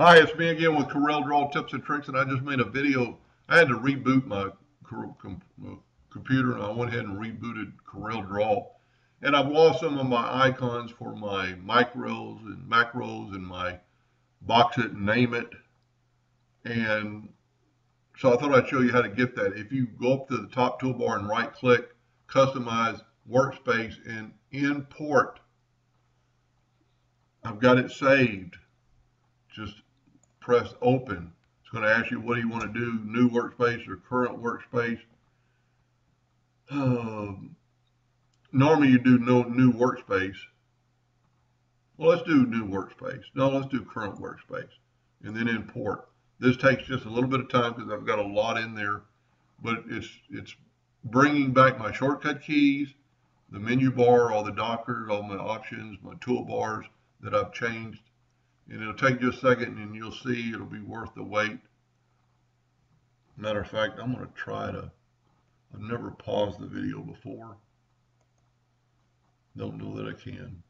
Hi, it's me again with Corel Draw Tips and Tricks, and I just made a video. I had to reboot my uh, computer, and I went ahead and rebooted Corel Draw. And I've lost some of my icons for my micros and macros and my box it and name it. And so I thought I'd show you how to get that. If you go up to the top toolbar and right click, customize workspace and import, I've got it saved. Just press open. It's going to ask you what do you want to do, new workspace or current workspace. Um, normally you do no new workspace. Well, let's do new workspace. No, let's do current workspace and then import. This takes just a little bit of time because I've got a lot in there, but it's it's bringing back my shortcut keys, the menu bar, all the dockers, all my options, my toolbars that I've changed and it'll take you a second and you'll see it'll be worth the wait. Matter of fact, I'm going to try to, I've never paused the video before. Don't know that I can.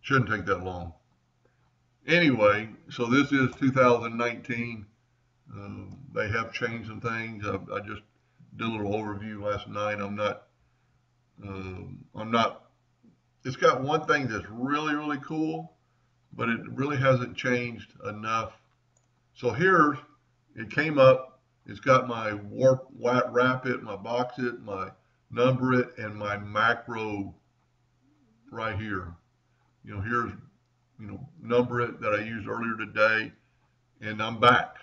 Shouldn't take that long. Anyway, so this is 2019. Um, they have changed some things. I, I just did a little overview last night. I'm not um, I'm not, it's got one thing that's really, really cool, but it really hasn't changed enough. So here, it came up, it's got my warp, wrap it, my box it, my number it, and my macro right here. You know, here's, you know, number it that I used earlier today, and I'm back.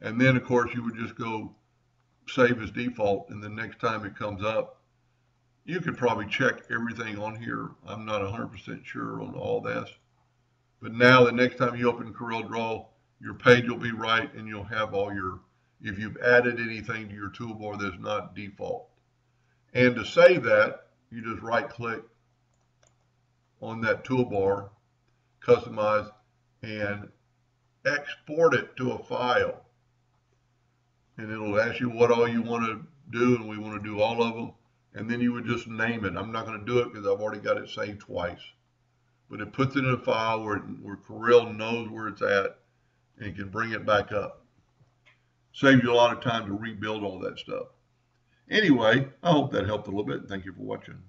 And then, of course, you would just go save as default, and the next time it comes up, you could probably check everything on here. I'm not 100% sure on all this. But now the next time you open Corel Draw, your page will be right and you'll have all your, if you've added anything to your toolbar that's not default. And to save that, you just right click on that toolbar, customize, and export it to a file. And it'll ask you what all you want to do, and we want to do all of them and then you would just name it. I'm not going to do it because I've already got it saved twice. But it puts it in a file where, where Corel knows where it's at and can bring it back up. Saves you a lot of time to rebuild all that stuff. Anyway, I hope that helped a little bit. Thank you for watching.